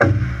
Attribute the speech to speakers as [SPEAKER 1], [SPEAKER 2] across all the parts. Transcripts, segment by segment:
[SPEAKER 1] Thank you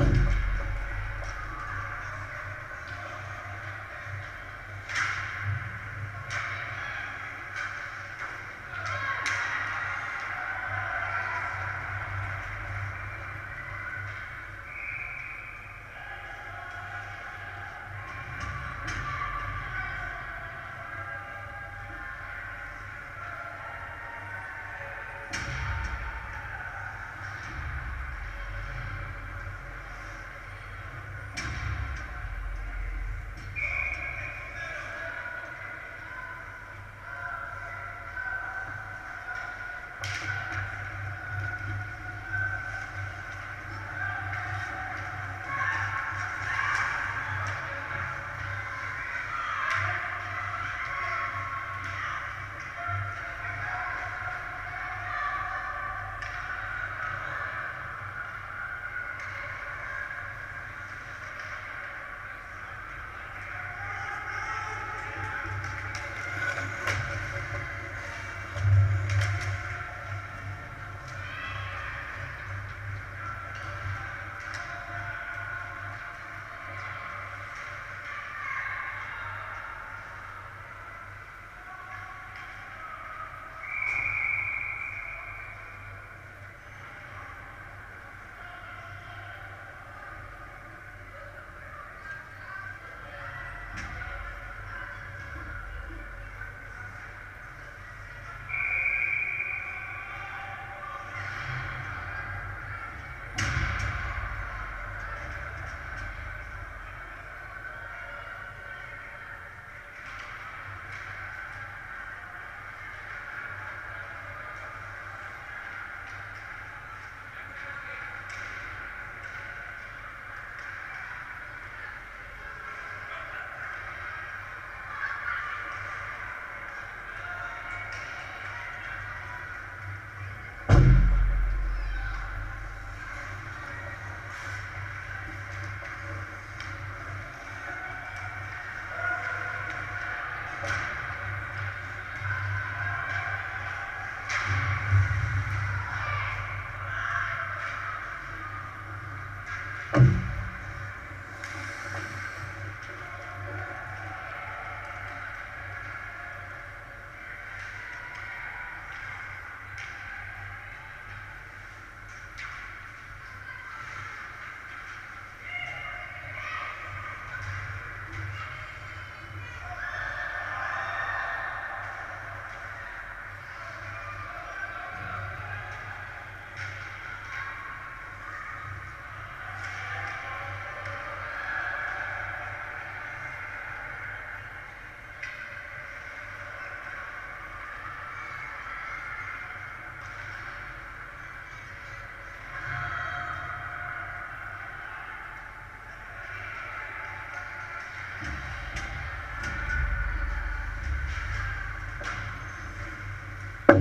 [SPEAKER 1] England.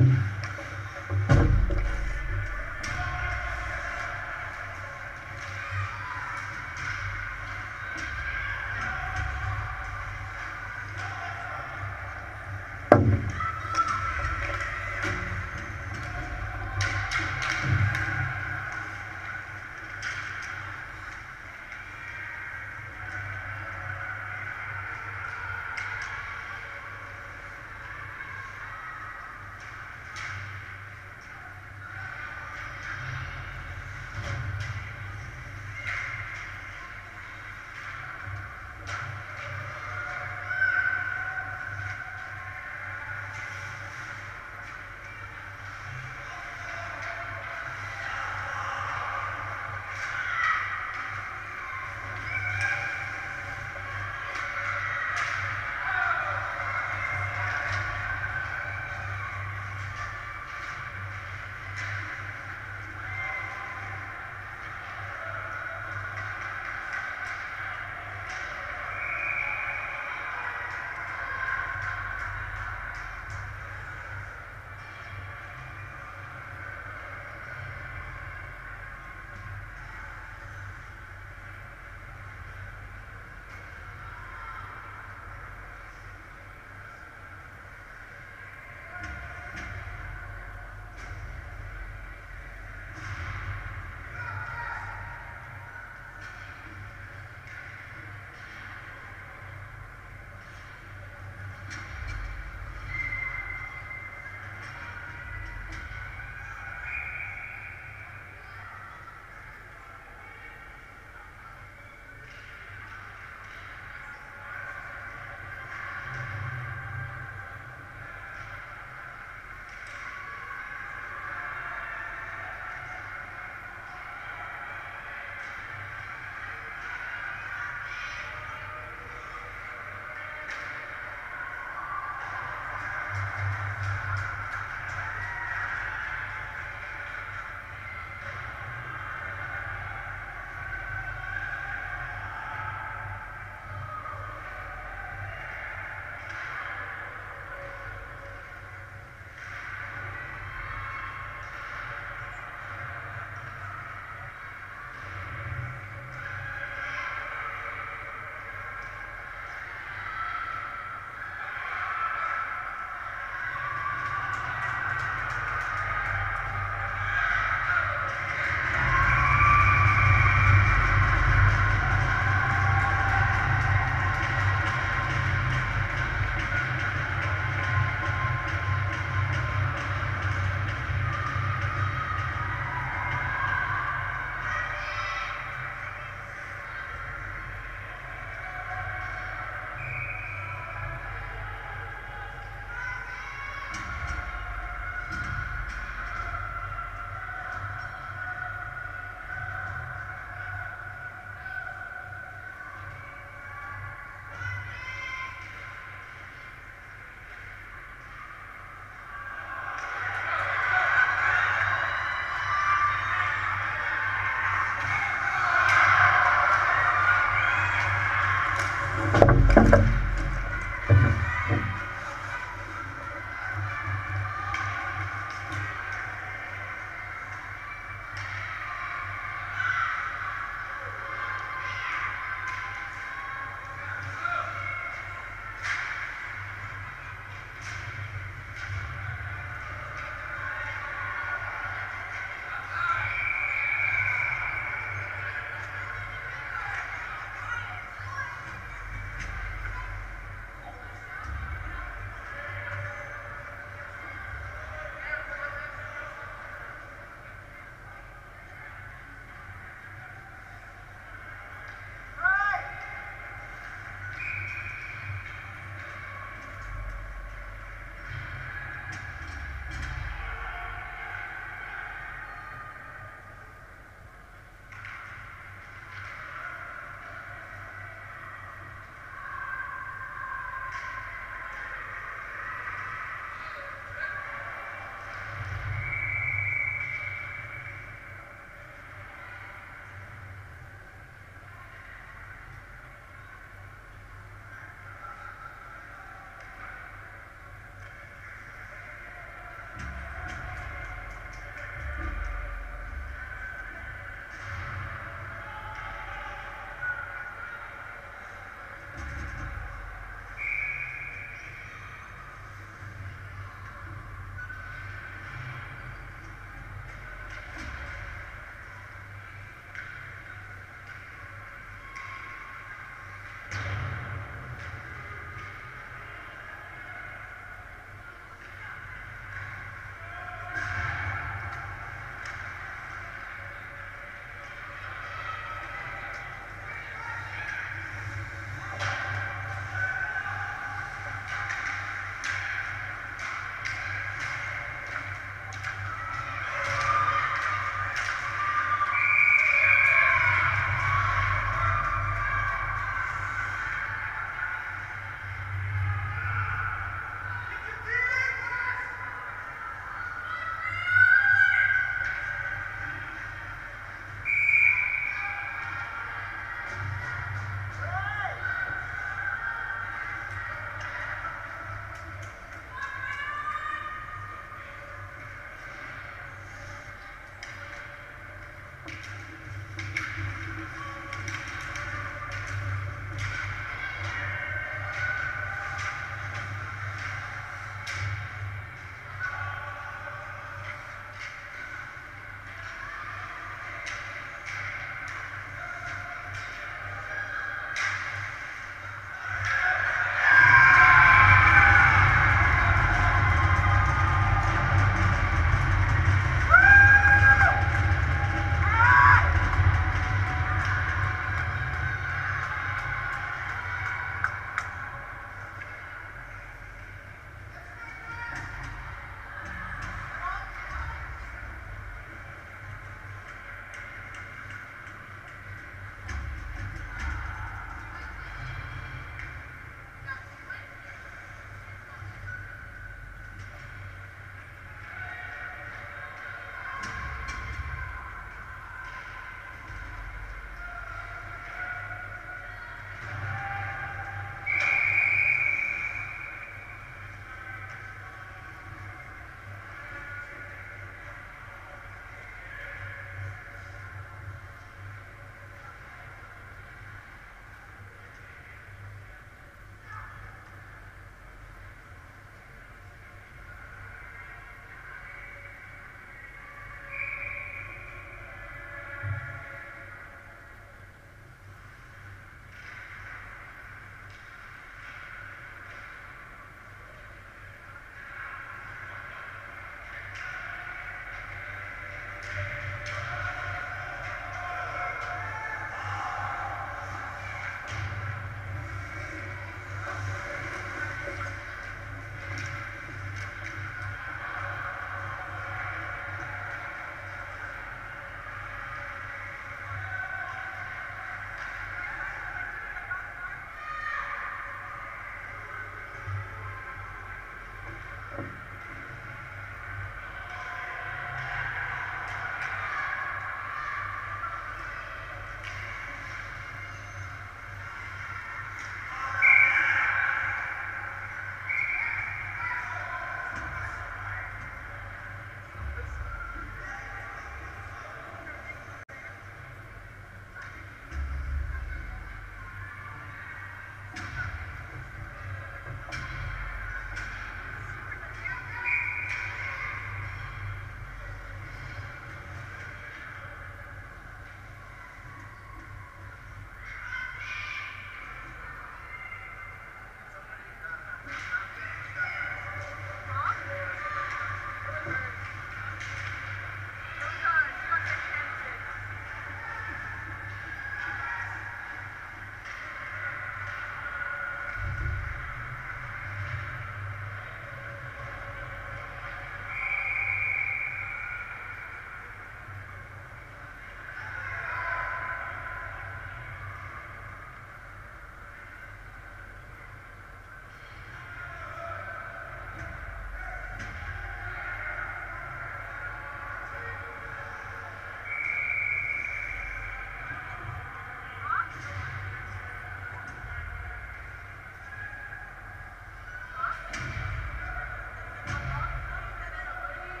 [SPEAKER 1] Yep.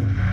[SPEAKER 1] Ciao.